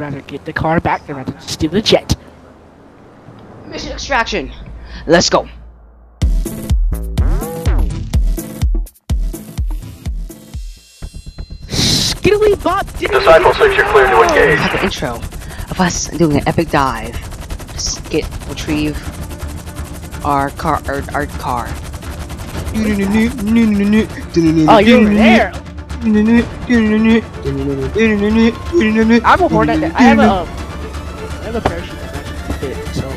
rather get the car back than rather steal the jet. Mission extraction. Let's go. Skiddly bop Disciple 6, you're clear to I engage. have an intro of us doing an epic dive. Just get retrieve our car our, our car. Oh, you were there. I'm a hornet. I have a, um, I have a parachute fit, so.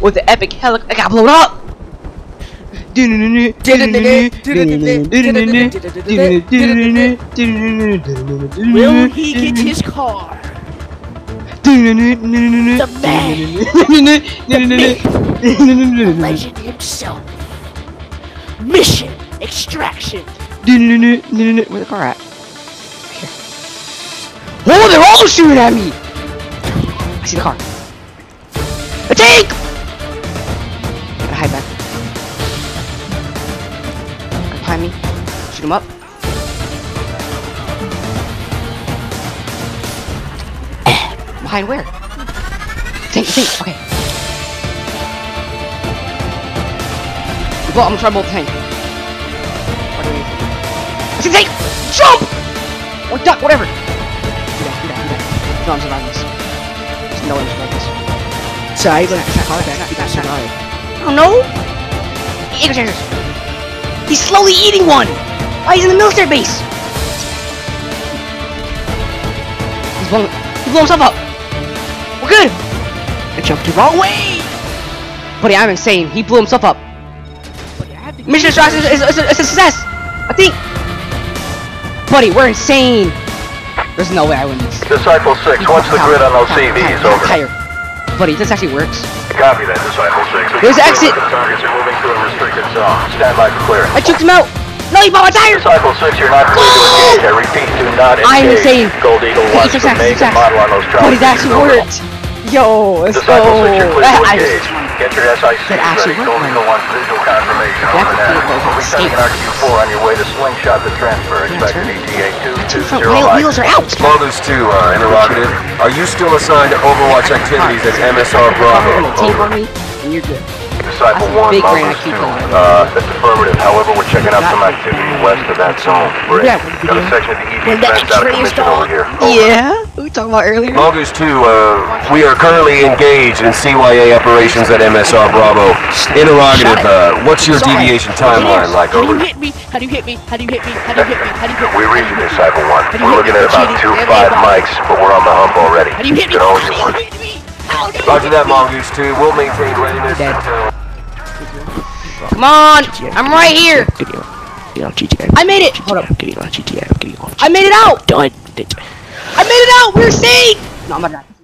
With the epic helic I got blown up! Will he get his car? The legend himself. Mission extraction. Where the car at? Here. Oh, they're all shooting at me! I see the car. A tank! Gotta hide back. Come behind me. Shoot him up. Behind where? Tank, tank, okay. Well, I'm gonna try both tank. What do we I see the tank! Jump! Or duck, whatever. Do that, do that, do that. No, I'm surviving this. There's no way I'm surviving this. Sorry, It's not, it's not, it's not, it's not, it's not. survive. Oh no! Eagle chasers! He's slowly eating one! Why he's in the military base? He's blowing, he blew himself up! We're good! I jumped the wrong way. Buddy, I'm insane. He blew himself up. Buddy, I have to Mission extraction is, is, is, is a success! I think! Buddy, we're insane! There's no way I win this. Disciple 6, what's the grid on those CVs? Over. tired. Buddy, this actually works. Copy that, Disciple 6. There's exit. The targets are moving through a restricted zone. Stand by for clearance. I juked him out! No, he bought my tire! Disciple 6, you're not clear to engage. I repeat, do not engage. I'm insane. Gold Eagle success, to make success. model on those Buddy, that actually worked! Yo, let's go! Disciple 6, you're clear That- to I just- Get your SIC That actually ready. worked, Gold man. Eagle visual confirmation. That's Over a there. We'll be escape. taking our Q4 on your way to Slingshot the transfer. Expect ETA Two front 220 wheel- wheels are out! Mongoose 2, uh, interrogative. Are you still assigned to Overwatch activities at MSR Bravo? You're gonna on me, and you're good. Disciple 1, big brain Mongoose IQ 2. Uh, that's affirmative. However, we're checking out some activity west of that zone. Bridge. Yeah, when Got a the- section of the EV when the fence out of commission over here. Yeah? We talked about earlier? Mongoose 2, uh, we are currently engaged in CYA operations at MSR Bravo. Interrogative, uh, what's your Sorry. deviation timeline like How do you hit me? How do you hit me? How do you hit me? How do you hit me? How do you hit me? We reached Disciple 1. How do you We're looking at about 2-5 mics, but we're on the hump already. How do you hit me? How do you hit me? How do you Roger that. Mongoose 2. We'll maintain readiness until... Come on! I'm right here! Get on GTA. I made it! Hold up. Get you on GTA. Get on GTA. I made it out! Done. I made it out! We're safe! No, I'm not.